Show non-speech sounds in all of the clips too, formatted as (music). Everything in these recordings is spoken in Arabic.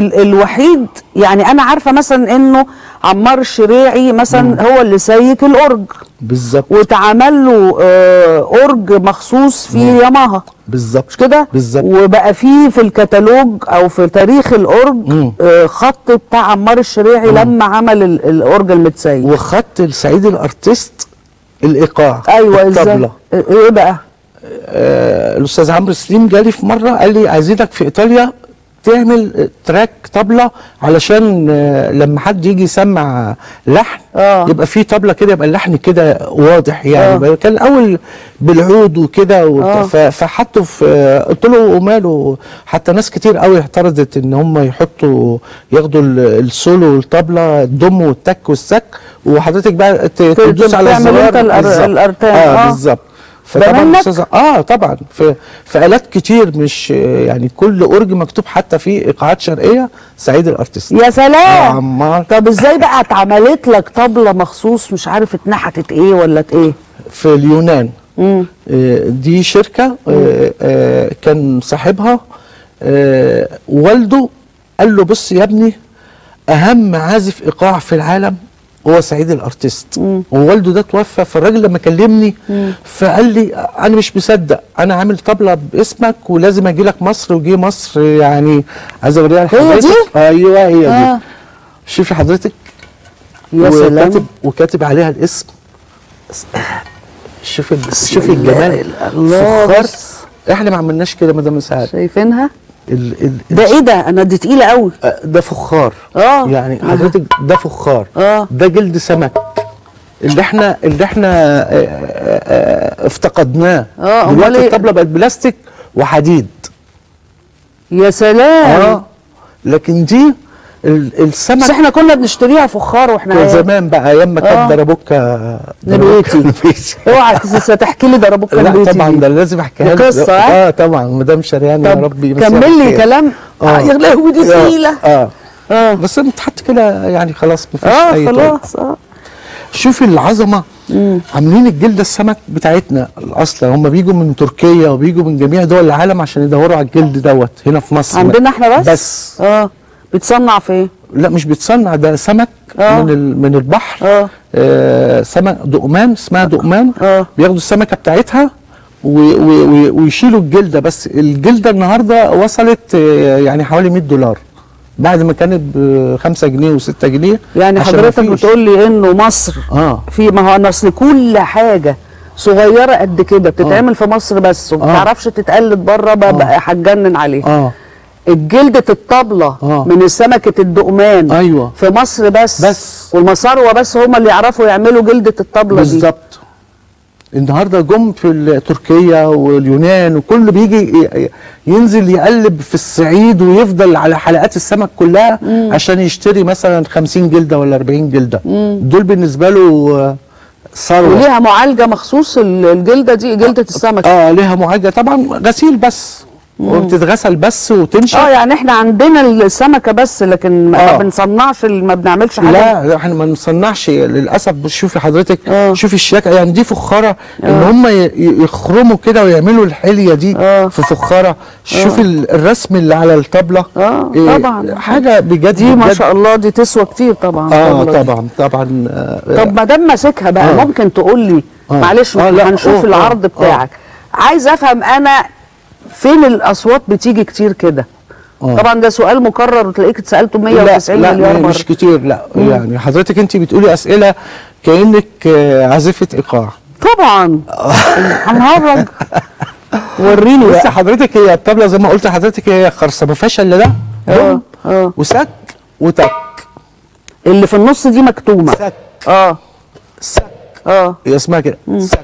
ال الوحيد يعني أنا عارفة مثلا إنه عمار الشريعي مثلا هو اللي سيك الأورج. بالظبط. واتعمل له آه أورج مخصوص في ياماها بالظبط. مش كده؟ بالظبط. وبقى فيه في الكتالوج أو في تاريخ الأورج مم. آه خط بتاع عمار الشريعي لما عمل ال- الأورج المتسيك وخط السعيد الارتيست الإيقاع أيوه الطبلة. إيه بقى؟ آه الأستاذ عمرو سليم جالي في مرة قال لي عايزينك في إيطاليا تعمل تراك طبلة علشان آه، لما حد يجي يسمع لحن آه. يبقى في طبلة كده يبقى اللحن كده واضح يعني آه. كان الأول بالعود وكده آه. فحطوا في آه، قلت له وماله حتى ناس كتير قوي اعترضت إن هم يحطوا ياخدوا ال- السولو والطبلة الدم والتك والسك وحضرتك بقى تدوس على الزرار آه آه. بالظبط فطبعا آه طبعا. في في آلات كتير مش يعني كل أورج مكتوب حتى فيه إيقاعات شرقية سعيد الأرتست. يا آه، سلام! عمار طب إزاي بقى اتعملت لك طبلة مخصوص مش عارف اتنحتت إيه ولا إيه؟ في اليونان. مم. آه، دي شركة آه، آه، كان صاحبها آه، والده قال له بص يا ابني أهم عازف إيقاع في العالم هو سعيد الارتست. ووالده ده توفى فالراجل لما كلمني فقال لي أنا مش مصدق أنا عامل طبلة باسمك ولازم أجي لك مصر وجي مصر يعني عايز أوريها لحضرتك. دي؟ أيوه هي آه. دي شوفي حضرتك. يا سلام. وكاتب وكاتب عليها الاسم. شوفي شوفي الجمال. الله. إحنا ما عملناش كده مدام سعاد شايفينها؟ ال ال ده إيه ده أنا دي تقيلة قوي ده فخار آه. يعني. حضرتك ده فخار آه. ده جلد سمك اللي إحنا اللي إحنا افتقدناه أمال دلوقتي إيه؟ الطبلة بقت بلاستيك وحديد يا سلام آه لكن دي السمك بس إحنا كنا بنشتريها فخار وإحنا. زمان بقى أيام ما آه. كان دربوكا نبيتي. نبيتي. اوعى تحكي لي ضربوك لا طبعا. ده لازم أحكيها لك. قصة، ها؟ آه طبعا مدام شريان يا ربي كمل لي. كلام آه. يا لهوي دي آه، تقيلة آه آه بس بتحط كده يعني خلاص ما فيش آه أي طيب. خلاص آه شوفي العظمة عاملين الجلده السمك بتاعتنا الأصل هم بيجوا من تركيا وبيجوا من جميع دول العالم عشان يدوروا على الجلد دوت هنا في مصر عندنا إحنا بس بس آه بتصنع في إيه؟ لا مش بيتصنع ده سمك آه. من من البحر. آه. آه سمك دقمان اسمها دقمان. آه. بياخدوا السمكة بتاعتها ويشيلوا الجلدة بس. الجلدة النهارده وصلت آه، يعني حوالي 100 دولار. بعد ما كانت ب 5 جنيه و6 جنيه. يعني حضرتك. بتقول لي إنه مصر آه. في ما هو أصل كل حاجة صغيرة قد كده بتتعمل في مصر بس وما آه. بتعرفش تتقلد بره ببقى هتجنن عليها. آه. الجلدة الطبلة آه. من سمكة الدقمان أيوة. في مصر بس. بس. والمصاروة بس هم اللي يعرفوا يعملوا جلدة الطبلة دي. بالظبط. النهارده جم في تركيا واليونان وكله بيجي ينزل يقلب في الصعيد ويفضل على حلقات السمك كلها عشان يشتري مثلا 50 جلدة ولا 40 جلدة. دول بالنسبة له آه، ثروة. وليها معالجة مخصوص ال- الجلدة دي جلدة السمك. آه ليها معالجة. طبعا غسيل بس. وبتتغسل بس وتنشف آه يعني إحنا عندنا السمكة بس لكن ما آه. بنصنعش ما بنعملش حاجة لا إحنا ما نصنعش للأسف شوفي حضرتك آه. شوفي الشياكه يعني دي فخارة إن هم يخرموا كده ويعملوا الحلية دي آه. في فخارة شوفي ال- الرسم اللي على الطبلة آه، إيه، طبعا. حاجة بجد دي ما. شاء الله دي تسوى كتير طبعا آه. طبعا طبعا آه طب ما دام ماسكها بقى آه. ممكن تقول لي آه. معلش آه، هنشوف آه، العرض آه، بتاعك عايز افهم أنا فين الأصوات بتيجي كتير كده؟ آه. طبعا ده سؤال مكرر وتلاقيك اتسالته لا 190 لا مليار مره مش كتير لا. يعني حضرتك انت بتقولي أسئلة كأنك آه، عازفة إيقاع. طبعا. هنهرج وريني. بس حضرتك هي الطبله زي ما قلت لحضرتك هي خرصه ما فيهاش الا ده؟ آه دم آه. وسك وتك. اللي في النص دي مكتومة. سك. آه. سك. آه. هي اسمها كده. سك.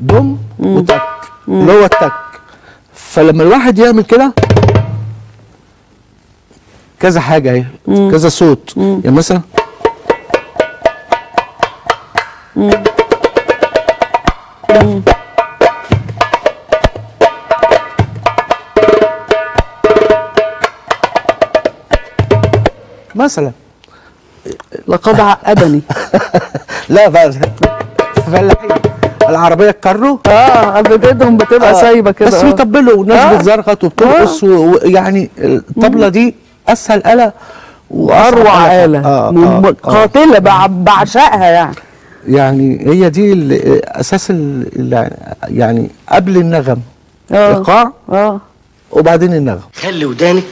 دم وتك. اللي هو التك. فلما الواحد يعمل كده كذا حاجة أهي كذا صوت. يعني مثلا مثلا. لقد عقدني. (laughs) لا بقى فلاحين العربية الكارو آه ايدهم بتبقى سايبة كده. بس آه. بيطبلوا وناس آه. بتزرغط وبترقص و- ويعني الطبلة دي أسهل آلة واروع آلة. آه آه آه. قاتلة بع- بعشقها يعني. يعني هي دي أساس يعني قبل النغم. آه. إيقاع آه. وبعدين النغم. خلي ودانك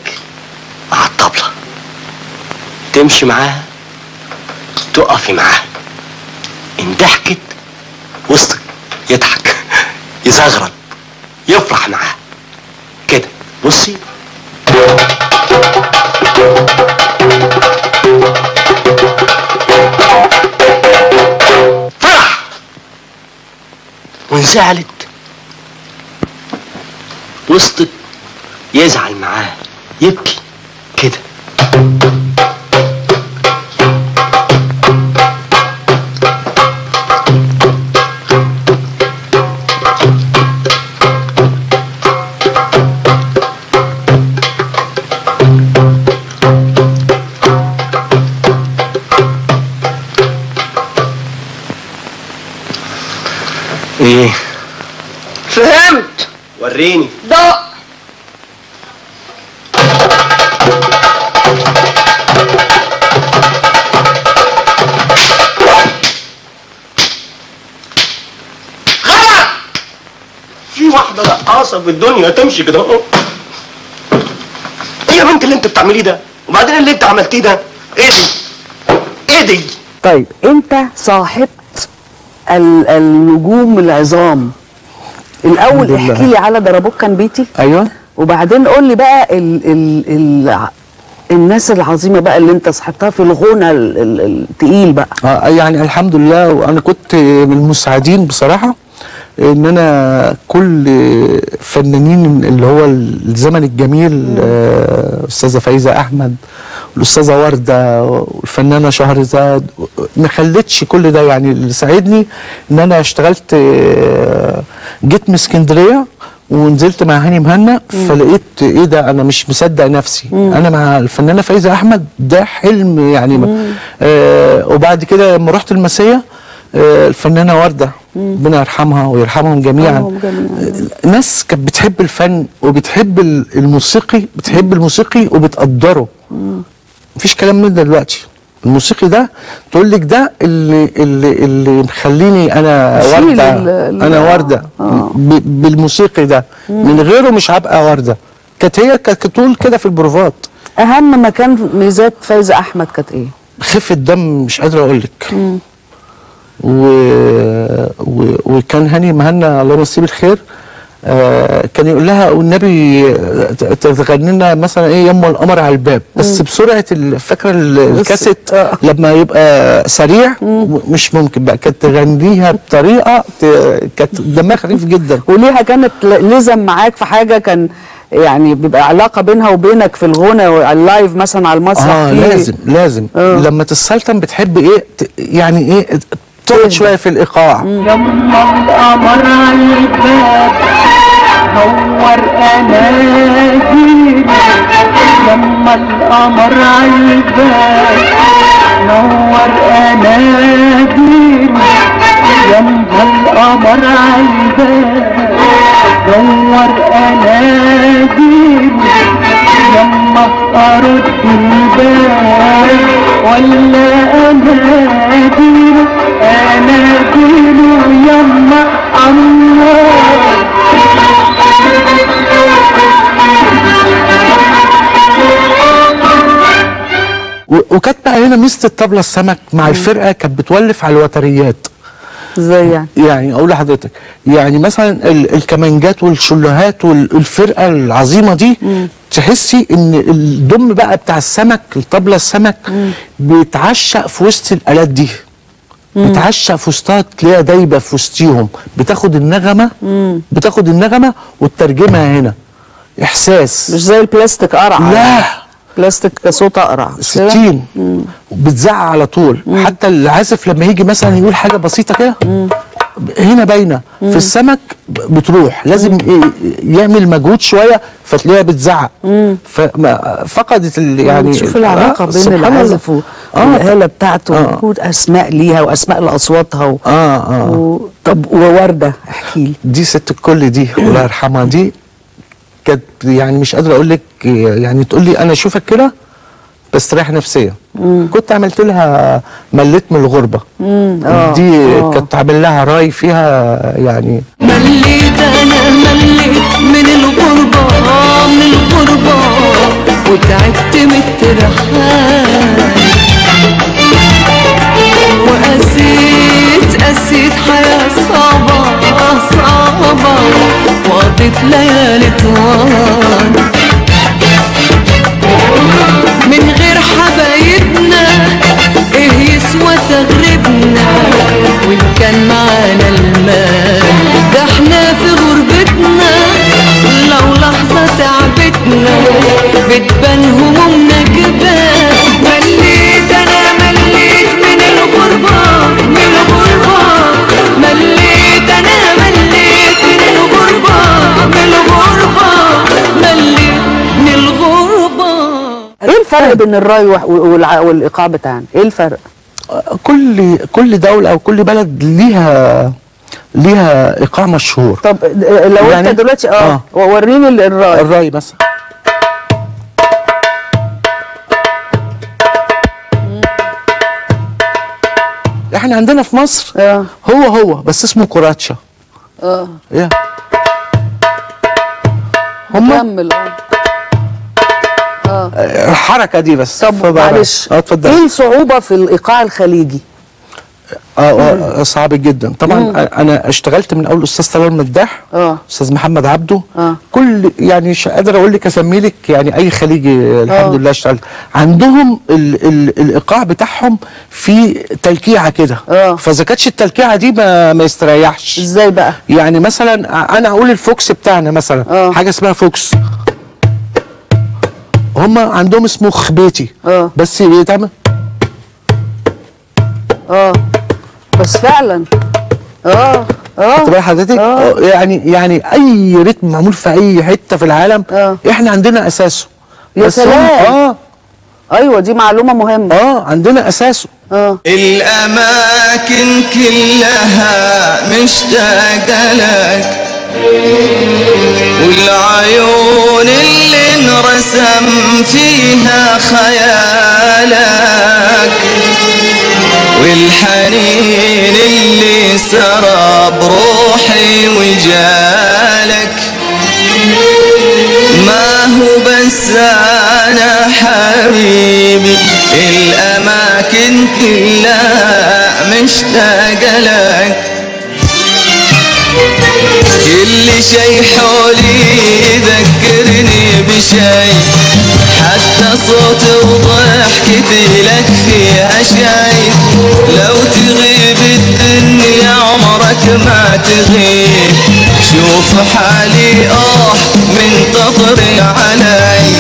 مع الطبلة. تمشي معاها تقفي معاها. إن ضحكت وسطك. يضحك يزغرط يفرح معاها كده بصي. فرح! وانزعلت. وسطك يزعل معاه يبكي. إيه؟ فهمت. وريني. دق غلط. في واحدة رقاصة في الدنيا تمشي كده. اهو إيه يا بنت اللي انت بتعمليه ده وبعدين اللي انت عملتيه ده إيه دي؟ إيه دي؟ طيب انت صاحبت ال- النجوم العظام. الأول. احكي لي على ضربوك كان بيتي. أيوه. وبعدين قول لي بقى ال ال ال الناس العظيمة بقى اللي انت صاحبتها في الغنى ال- ال- التقيل بقى. آه يعني الحمد لله وأنا كنت من المساعدين بصراحة إن أنا كل فنانين اللي هو الزمن الجميل آه، أستاذة فايزة أحمد والاستاذه وردة والفنانة شهرزاد ما خلتش كل ده يعني اللي ساعدني إن أنا اشتغلت آه، جيت من اسكندرية ونزلت مع هاني مهنا فلقيت إيه ده أنا مش مصدق نفسي. أنا مع الفنانة فايزة أحمد ده حلم يعني آه وبعد كده لما رحت المسيه آه الفنانة وردة ربنا يرحمها ويرحمهم جميعا. آه، ناس كانت بتحب الفن وبتحب ال- الموسيقي بتحب الموسيقي وبتقدره. مفيش كلام من ده دلوقتي. الموسيقي ده تقول لك ده اللي اللي اللي مخليني أنا وردة. أنا وردة. آه. بالموسيقي ده. من غيره مش هبقى وردة. كانت هي كانت تقول كده في البروفات أهم مكان ميزات فايزه أحمد كانت إيه؟ خفة دم مش قادر أقول لك. و... و... وكان هاني مهنا الله يمسيه بالخير كان يقول لها والنبي ت- تغني لنا مثلا إيه يم القمر على الباب. بس بسرعة فاكرة ال- الكاسيت؟ آه. لما يبقى سريع مش ممكن بقى. كانت تغنيها بطريقة. كانت دمها خفيف جدا. وليها كانت لزم معاك في حاجة كان يعني بيبقى علاقة بينها وبينك في الغنى على اللايف مثلا على المسرح آه لازم لازم. آه. لما تسلطن بتحب إيه. يعني إيه؟ تقعد شوية في الإيقاع. لما القمر على الباب. نور اناديل لما القمر الباب نور اناديل لما القمر الباب نور اناديل لما ارد الباب ولا اناديل اناديل يما الله وكانت بقى هنا ميزة الطبلة السمك مع الفرقة كانت بتولف على الوتريات. إزاي يعني؟ يعني أقول لحضرتك يعني مثلا ال- الكمانجات والشلوهات والفرقة العظيمة دي تحسي إن الدم بقى بتاع السمك الطبلة السمك بيتعشق في وسط الآلات دي. بتعشق في وسطها تلاقيها دايبة في وسطيهم. بتاخد النغمة بتاخد النغمة وتترجمها هنا. إحساس. مش زي البلاستيك قرع لا. بلاستيك صوت أقرع. مش كده؟ 60 وبتزعق على طول. حتى العازف لما يجي مثلا يقول حاجة بسيطة كده. هنا باينة. في السمك بتروح. لازم يعمل مجهود شوية فتلاقيها بتزعق. فما- فقدت ال- يعني شوف العلاقة آه، بين سبحان الله. العازف و- آه. بتاعته آه. وجود أسماء ليها وأسماء لأصواتها و... آه آه. و... طب ووردة احكي لي. دي ست الكل دي الله يرحمها. دي كانت يعني مش قادرة أقول لك يعني تقول لي أنا أشوفك كده بستريح نفسيا كنت عملت لها مليت من الغربة. آه، دي آه. كنت عامل لها رأي فيها يعني. مليت أنا مليت من الغربة من الغربة وتعبت من الترحال وقسيت قسيت حياة صعبة صعبة وقضيت ليالي طوال. تغربنا وإن كان معانا المال ده إحنا في غربتنا لو لحظة تعبتنا بتبان همومنا مليت أنا مليت من الغربة من الغربة. مليت أنا مليت من الغربة من الغربة. مليت من الغربة. إيه الفرق بين الرأي والايقاع بتاعنا إيه الفرق؟ كل كل دولة أو كل بلد ليها ليها ايقاع مشهور. طب آه، لو يعني- انت دلوقتي آه, آه. وريني ال- الرأي. الرأي مثلا. إحنا عندنا في مصر آه. هو هو بس اسمه كوراتشا. آه. إيه هم كمل آه. الحركه دي بس. طب معلش آه اتفضل. إيه الصعوبة في الإيقاع الخليجي؟ آه آه صعب جدا. طبعا أنا اشتغلت من أول أستاذ طلال مداح آه. أستاذ محمد عبده. كل يعني مش قادر أقول لك أسمي لك يعني أي خليجي الحمد آه. لله اشتغلت. عندهم ال ال الإيقاع بتاعهم في تلكيعة كده. آه. فإذا كانتش التلكيعة دي ما, ما يستريحش. إزاي بقى؟ يعني مثلا أنا أقول الفوكس بتاعنا مثلا. آه. حاجة اسمها فوكس. هم عندهم اسمه خبيتي. آه. بس بيتعمل آه. بس فعلا. آه. آه. بال حضرتك آه. آه، يعني يعني أي رتم معمول في أي حتة في العالم آه. إحنا عندنا أساسه. يا سلام. آه. أيوه دي معلومة مهمة. آه عندنا أساسه. آه. الأماكن كلها مشتاقة لك. والعيون اللي انرسم فيها خيالك والحنين اللي سرى بروحي وجالك ما هو بس أنا حبيبي الأماكن كلها مشتاقة لك. كل شي حولي يذكرني بشي. حتى صوت وضحكتي لك فيها شي لو تغيب الدنيا عمرك ما تغيب. شوف حالي آه من تطري علي.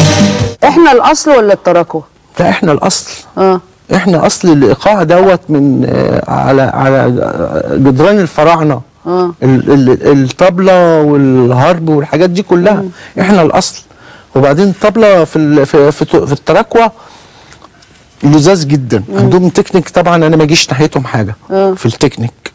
إحنا الأصل ولا التراكوة لا إحنا الأصل. آه. إحنا أصل الإيقاع دوت من آه، على على آه، جدران الفراعنة. آه. ال- ال- الطبلة والهارب والحاجات دي كلها. إحنا الأصل. وبعدين الطبله في في في, في الأتراك ولذاذ جدا. عندهم تكنيك طبعا أنا ما اجيش ناحيتهم حاجة. آه. في التكنيك.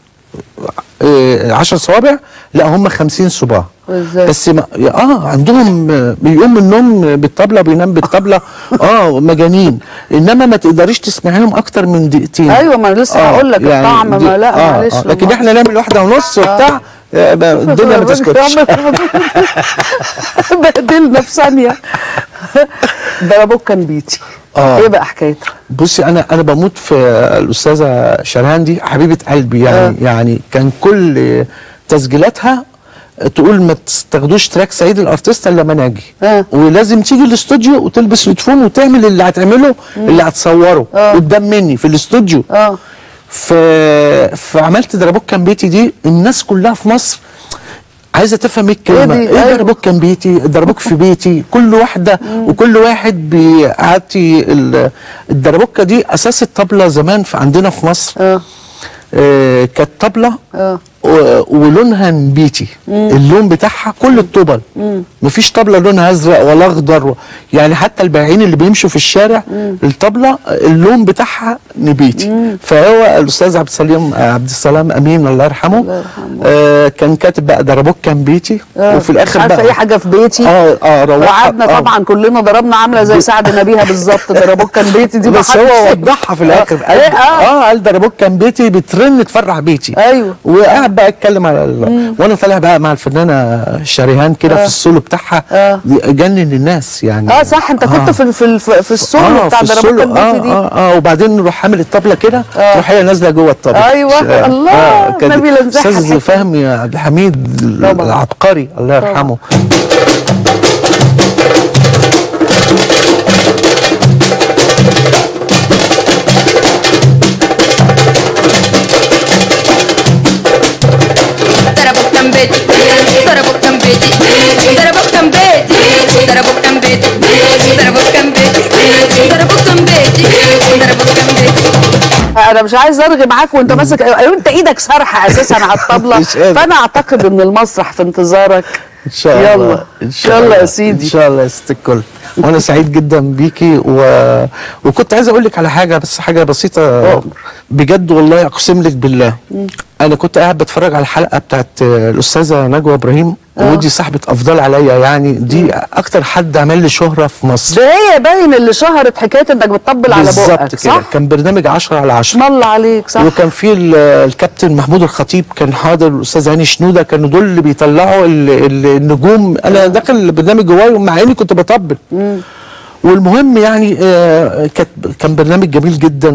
آه، عشر صوابع لا هم خمسين صباع. إزاي؟ بس ما آه عندهم آه، بيقوم من النوم بالطبلة بينام بالطبلة. (laughs) آه مجانين. إنما ما تقدريش تسمعي لهم أكتر من دقيقتين. أيوه ما أنا لسه هقول لك الطعم دي- ما لا آه معلش آه لكن. إحنا نعمل واحدة ونص وبتاع. آه، الدنيا ما تسكتش (laughs) بهدلنا في ثانية ضربوك كان بيتي آه. إيه بقى حكايته؟ بصي أنا أنا بموت في الأستاذة شرهان دي حبيبة قلبي يعني آه. آه. يعني كان كل تسجيلاتها تقول ما تاخدوش track سعيد الأرتيست إلا لما ناجي آه. ولازم تيجي الاستوديو وتلبس headphone وتعمل اللي هتعمله اللي هتصوره آه. قدام مني في الاستوديو آه ف... فعملت دربوك كان بيتي دي الناس كلها في مصر عايزة تفهم إيه الكلمة؟ إيه أيوة. دربوك كان بيتي؟ دربوك في بيتي. كل واحدة وكل واحد بيعطي ال- الدربوكه دي أساس الطبلة زمان في عندنا في مصر. آه. آه كانت طبلة. آه. ولونها نبيتي. اللون بتاعها كل الطبل. مفيش طبلة لونها أزرق ولا أخضر يعني حتى البائعين اللي بيمشوا في الشارع الطبلة اللون بتاعها نبيتي. فهو الأستاذ عبد السلام عبد السلام أمين الله يرحمه آه كان كاتب بقى دربوك كان بيتي. آه، وفي الآخر مش عارفة بقى أي حاجة في بيتي؟ آه آه وقعدنا آه. طبعا كلنا ضربنا عاملة زي سعد نبيها بالظبط. (laughs) ضربوك كان بيتي دي بس هو. وضحها في الآخر. آه. قال إيه، آه. آه قال دربوك كان بيتي بترن تفرح بيتي. أيوه. وقاعد بقى أتكلم على ال... وأنا طالع بقى مع الفنانة شريهان كده في السولو بتاعها آه. جنن الناس يعني. آه صح أنت كنت في في في, في السولو بتاع في ضربوك السولو. كان آه بيتي دي. آه آه وبعدين نروح حامل الطبلة كده آه. تروح هي نازلة جوه الطبلة. أيوة، آه، الله، آه، نزاهة أستاذ. فهمي عبد الحميد. العبقري الله يرحمه. بيتي ضربوا كم بيتي ضربوا كم بيتي ضربوا كم بيتي ضربوا كم بيتي أنا مش عايز أرغي معاك وأنت ماسك أنت إيدك سارحه أساسا على الطبلة. (laughs) فأنا أعتقد إن المسرح في انتظارك. إن شاء يلا. الله إن شاء الله يا سيدي. إن شاء الله يا ست الكل. وأنا سعيد جدا بيكي و... وكنت عايز أقول لك على حاجة بس حاجة بسيطة. بجد والله أقسم لك بالله. أنا كنت قاعد بتفرج على الحلقة بتاعت الأستاذة نجوى إبراهيم ودي صاحبة أفضل عليا. يعني دي أكتر حد عمل لي شهرة في مصر. ده هي باين اللي شهرت حكاية إنك بتطبل على بالظبط بقك كده. صح؟ كان برنامج 10 على 10 اسم الله عليك صح؟ وكان في ال- الكابتن محمود الخطيب كان حاضر الأستاذ هاني شنودة كانوا دول اللي بيطلعوا ال- ال- النجوم. أنا داخل البرنامج جوايا ومع إني كنت بطبل. والمهم يعني آه، كان برنامج جميل جدا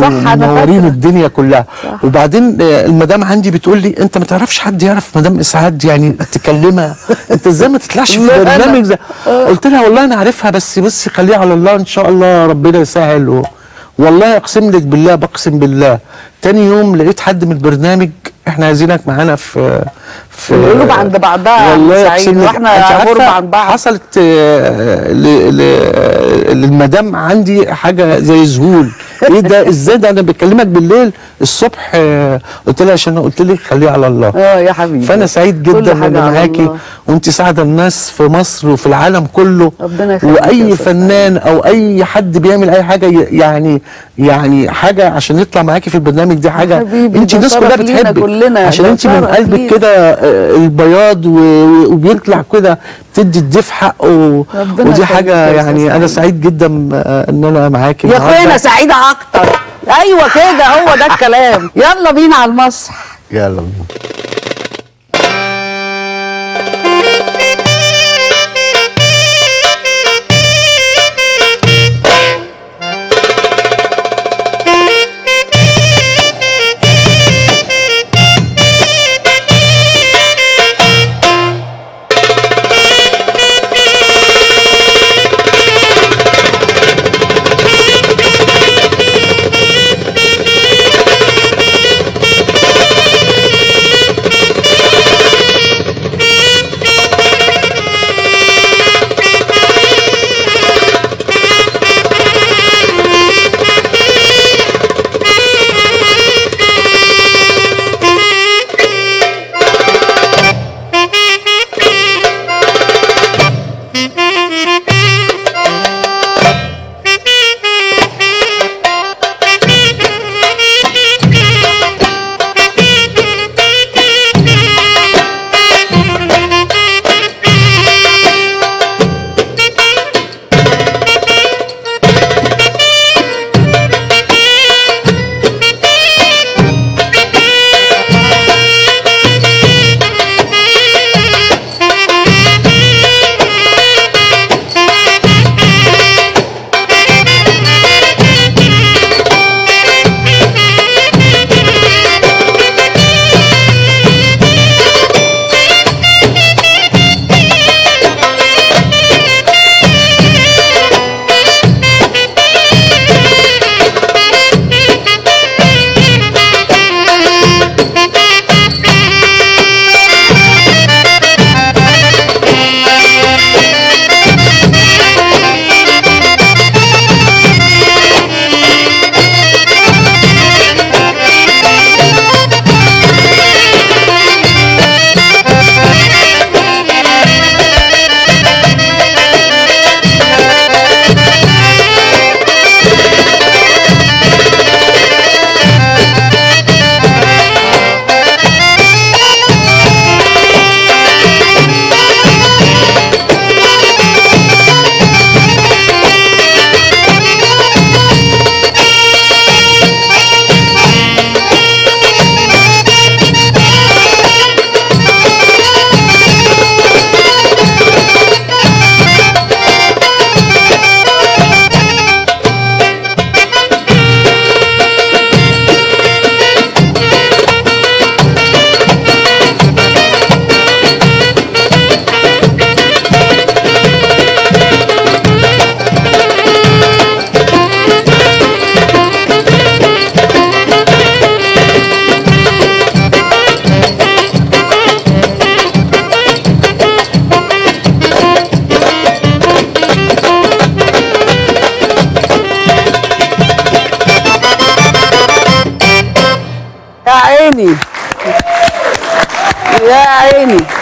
صح، أنا منورين. الدنيا كلها وبعدين آه، المدام عندي بتقول لي أنت ما تعرفش حد يعرف مدام إسعاد يعني تكلمها (laughs) أنت إزاي ما تطلعش في لا، أنا. برنامج ده قلت لها والله أنا عارفها بس بس خليها على الله إن شاء الله ربنا يسهل. والله أقسم لك بالله بقسم بالله تاني يوم لقيت حد من البرنامج إحنا عايزينك معانا في في القلوب عند بعضها والله سعيد، وإحنا غربة عن بعض. حصلت آه، للمدام عندي حاجة زي ذهول. إيه ده؟ (laughs) إزاي ده؟ أنا بكلمك بالليل الصبح آه، قلت لها عشان قلت لك خليها على الله. آه يا حبيبي. فأنا سعيد جدا إن على معاكي. وأنت ساعده الناس في مصر وفي العالم كله. ربنا يخليك وأي فنان أو أي حد بيعمل أي حاجة يعني يعني حاجة عشان يطلع معاكي في البرنامج دي حاجة انت الناس كلها بتحبك كلنا، عشان انت من قلبك. كده آه، البياض وبيطلع كده تدي الضيف حقه ودي حاجة يعني أنا سعيد. جدا آه، إن أنا معاكي يا اخويا أنا. سعيده أكتر أيوه كده هو ده الكلام يلا بينا على المسرح يلا بينا. Aini. Yeah, Aini.